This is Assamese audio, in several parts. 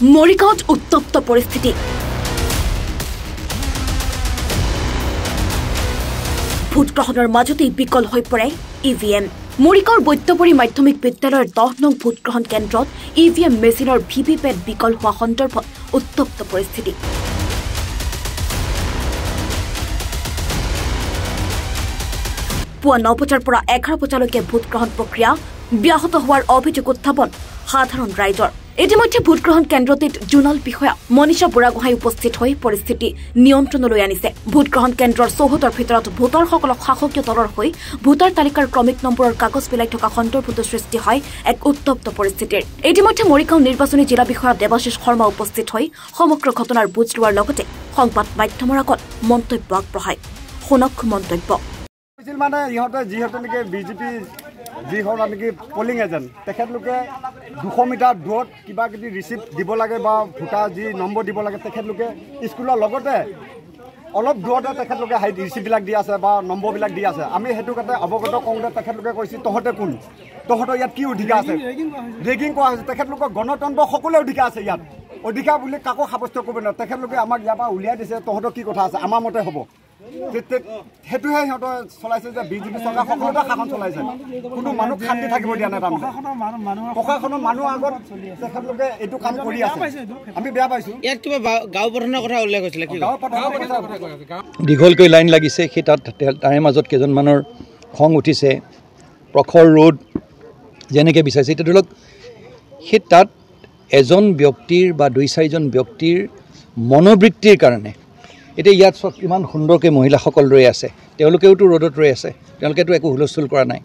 মৰিগাঁৱত উত্তপ্ত পৰিস্থিতি। ভোটগ্ৰহণৰ মাজতেই বিকল হৈ পৰে ই ভি এম মৰিগাঁৱৰ বৈত্যপুৰী মাধ্যমিক বিদ্যালয়ৰ দহ নং ভোটগ্ৰহণ কেন্দ্ৰত ই ভি এম মেচিনৰ ভি ভি পেট বিকল হোৱা সন্দৰ্ভত উত্তপ্ত পৰিস্থিতি। পুৱা ন বজাৰ পৰা এঘাৰ বজালৈকে ভোটগ্ৰহণ প্ৰক্ৰিয়া ব্যাহত হোৱাৰ অভিযোগ উত্থাপন সাধাৰণ ৰাইজৰ। ইতিমধ্যে ভোটগ্ৰহণ কেন্দ্ৰটিত জোনাল বিষয়া মনীষা বুঢ়াগোহাঁই উপস্থিত হৈ পৰিস্থিতি নিয়ন্ত্ৰণলৈ আনিছে। ভোটগ্ৰহণ কেন্দ্ৰৰ চৌহদৰ ভিতৰত ভোটাৰসকলক শাসকীয় দলৰ হৈ ভোটাৰ তালিকাৰ ক্ৰমিক নম্বৰৰ কাগজ পেলাই থকা সন্দৰ্ভতো সৃষ্টি হয় এক উত্তপ্ত পৰিস্থিতিৰ। ইতিমধ্যে মৰিগাঁও নিৰ্বাচনী জিলা বিষয়া দেৱাশিষ শৰ্মা উপস্থিত হৈ সমগ্ৰ ঘটনাৰ বুজ লোৱাৰ লগতে সংবাদ মাধ্যমৰ আগত মন্তব্য আগবঢ়ায়। শুনক মন্তব্য। মানে ইহঁতে যিহেতু নেকি বিজেপি যিখন নেকি পলিং এজেণ্ট তেখেতলোকে দুশ মিটাৰ দূৰত কিবা কিবি ৰিচিপ্ট দিব লাগে বা ভোটাৰ যি নম্বৰ দিব লাগে তেখেতলোকে স্কুলৰ লগতে অলপ দূৰতে তেখেতলোকে ৰিচিপ্টবিলাক দি আছে বা নম্বৰবিলাক দি আছে। আমি সেইটো কাৰণে অৱগত কৰোঁতে তেখেতলোকে কৈছে তহঁতে কোন? তহঁতৰ ইয়াত কি অধিকাৰ আছে? ৰেগিং কৰা হৈছে। তেখেতলোকৰ গণতন্ত্ৰ সকলোৱে অধিকাৰ আছে ইয়াত। অধিকাৰ বুলি কাকো সাব্যস্ত কৰিব নোৱাৰে। তেখেতলোকে আমাক ইয়াৰ পৰা উলিয়াই দিছে তহঁতৰ কি কথা আছে? আমাৰ মতে হ'ব। সেইটোহে সিহঁতৰ চলাইছে যে বিজেপি চৰকাৰ সকলোতে শাসন চলাইছে। কোনো মানুহ শান্তি থাকিব দিয়া নাই তাৰমানে। প্ৰশাসনৰ মানুহ আগত তেখেতলোকে এইটো কাম কৰি আছে। আমি বেয়া পাইছোঁ। ইয়াত কিবা গাঁও প্ৰধানৰ কথা উল্লেখ হৈছিলে দীঘলকৈ লাইন লাগিছে সেই তাত তাৰে মাজত কেইজনমানৰ খং উঠিছে। প্ৰখৰ ৰ'দ যেনেকৈ বিচাৰিছে। এতিয়া ধৰি লওক সেই তাত এজন ব্যক্তিৰ বা দুই চাৰিজন ব্যক্তিৰ মনোবৃত্তিৰ কাৰণে এতিয়া ইয়াত চব কিমান সুন্দৰকৈ মহিলাসকল ৰৈ আছে। তেওঁলোকেওতো ৰ'দত ৰৈ আছে। তেওঁলোকেতো একো হুলস্থুল কৰা নাই।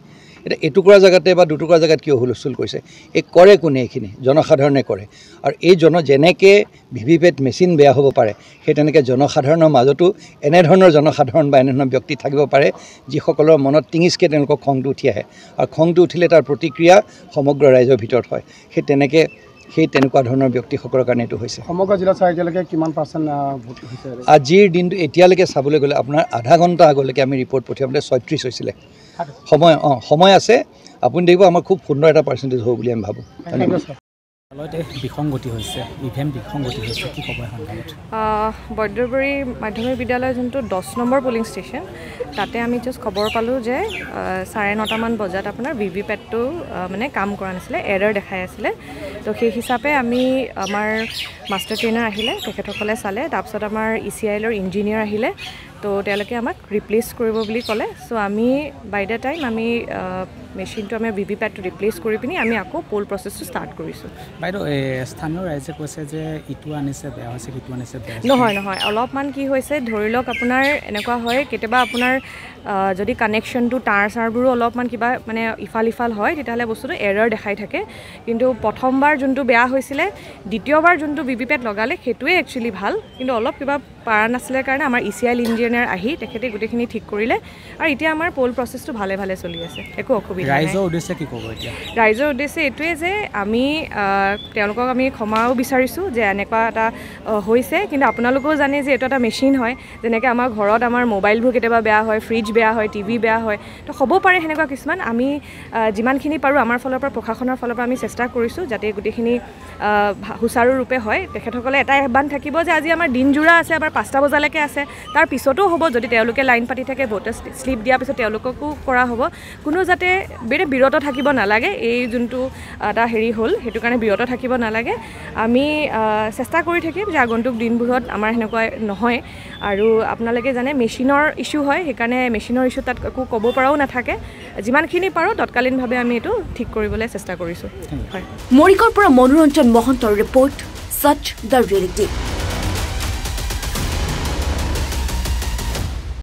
এতিয়া এটুকুৰা জেগাতে বা দুটুকুৰা জেগাত কিয় হুলস্থুল কৰিছে? এই কৰে কোনে এইখিনি? জনসাধাৰণে কৰে। আৰু এই জন যেনেকৈ ভি ভি পেট মেচিন বেয়া হ'ব পাৰে সেই তেনেকৈ জনসাধাৰণৰ মাজতো এনেধৰণৰ জনসাধাৰণ বা এনেধৰণৰ ব্যক্তি থাকিব পাৰে যিসকলৰ মনত টিঙিচকৈ তেওঁলোকৰ খংটো উঠি আহে। আৰু খংটো উঠিলে তাৰ প্ৰতিক্ৰিয়া সমগ্ৰ ৰাইজৰ ভিতৰত হয়। সেই তেনেকৈ সেই তেনেকুৱা ধৰণৰ ব্যক্তিসকলৰ কাৰণে এইটো হৈছে। সমগ্ৰ জিলাত ছাৰ এতিয়ালৈকে কিমান পাৰ্চেণ্ট ভোট হৈছে আজিৰ দিনটো এতিয়ালৈকে চাবলৈ গ'লে আপোনাৰ আধা ঘণ্টা আগলৈকে আমি ৰিপৰ্ট পঠিয়াওঁতে ছয়ত্ৰিছ হৈছিলে। সময় অঁ সময় আছে। আপুনি দেখিব আমাৰ খুব সুন্দৰ এটা পাৰ্চেণ্টেজ হ'ব বুলি আমি ভাবোঁ। বিসংগতি হৈছে বিসংগতি হৈছে কি ক'ব মাধ্যমিক বিদ্যালয় যোনটো দহ নম্বৰ পলিং ষ্টেচন তাতে আমি জাষ্ট খবৰ পালোঁ যে চাৰে নটামান বজাত আপোনাৰ ভি ভি পেটটো মানে কাম কৰা নাছিলে এৰাৰ দেখাই আছিলে। তো সেই হিচাপে আমি আমাৰ মাষ্টাৰ ট্ৰেইনাৰ আহিলে তেখেতসকলে চালে তাৰপিছত আমাৰ ই চি আই এলৰ ইঞ্জিনিয়াৰ আহিলে তো তেওঁলোকে আমাক ৰিপ্লেচ কৰিব বুলি ক'লে। ছ' আমি বাই দ্য টাইম আমি মেচিনটো আমি ভি ভি পেটটো ৰিপ্লেচ কৰি পিনি আমি আকৌ পল প্ৰচেছটো ষ্টাৰ্ট কৰিছোঁ। বাইদেউ স্থানীয় ৰাইজে কৈছে যে ইটো আনিছে বেয়া হৈছে সিটো আনিছে বেয়া নহয় নহয় অলপমান কি হৈছে ধৰি লওক আপোনাৰ এনেকুৱা হয় কেতিয়াবা আপোনাৰ যদি কানেকশ্যনটো তাঁৰ চাৰবোৰো অলপমান কিবা মানে ইফাল ইফাল হয় তেতিয়াহ'লে বস্তুটো এৰাৰ দেখাই থাকে। কিন্তু প্ৰথমবাৰ যোনটো বেয়া হৈছিলে দ্বিতীয়বাৰ যোনটো বি পি পেট লগালে সেইটোৱে একচুৱেলি ভাল। কিন্তু অলপ কিবা পাৰা নাছিলে কাৰণে আমাৰ ই চি আই ইঞ্জিনিয়াৰ আহি তেখেতে গোটেইখিনি ঠিক কৰিলে। আৰু এতিয়া আমাৰ পল প্ৰচেছটো ভালে ভালে চলি আছে একো অসুবিধা ৰাইজৰ উদ্দেশ্যে কি ক'ব এতিয়া? ৰাইজৰ উদ্দেশ্যে এইটোৱে যে আমি তেওঁলোকক আমি ক্ষমাও বিচাৰিছোঁ যে এনেকুৱা এটা হৈছে। কিন্তু আপোনালোকেও জানে যে এইটো এটা মেচিন হয়। যেনেকৈ আমাৰ ঘৰত আমাৰ মোবাইলবোৰ কেতিয়াবা বেয়া হয় ফ্ৰিজ বেয়া হয় টিভি বেয়া হয় তো হ'ব পাৰে সেনেকুৱা কিছুমান। আমি যিমানখিনি পাৰোঁ আমাৰ ফালৰ পৰা প্ৰশাসনৰ ফালৰ পৰা আমি চেষ্টা কৰিছোঁ যাতে গোটেইখিনি সুচাৰুৰূপে হয়। তেখেতসকলে এটাই আহ্বান থাকিব যে আজি আমাৰ দিনযোৰা আছে আমাৰ পাঁচটা বজালৈকে আছে। তাৰ পিছতো হ'ব যদি তেওঁলোকে লাইন পাতি থাকে ভোটাৰ শ্লিপ দিয়াৰ পিছত তেওঁলোককো কৰা হ'ব। কোনো যাতে বেৰে বিৰত থাকিব নালাগে। এই যোনটো এটা হেৰি হ'ল সেইটো কাৰণে বিৰত থাকিব নালাগে। আমি চেষ্টা কৰি থাকিম যে আগন্তুক দিনবোৰত আমাৰ সেনেকুৱা নহয়। আৰু আপোনালোকে জানে মেচিনৰ ইছ্যু হয় সেইকাৰণে মেচিনৰ ইছ্যু তাত একো ক'ব পৰাও নাথাকে। যিমানখিনি পাৰোঁ তৎকালীনভাৱে আমি এইটো ঠিক কৰিবলৈ চেষ্টা কৰিছোঁ। হয়। মৰিগাঁৱৰ পৰা মনোৰঞ্জন মহন্তৰ ৰিপৰ্ট ছাচ দ্য ৰিয়েলিটি।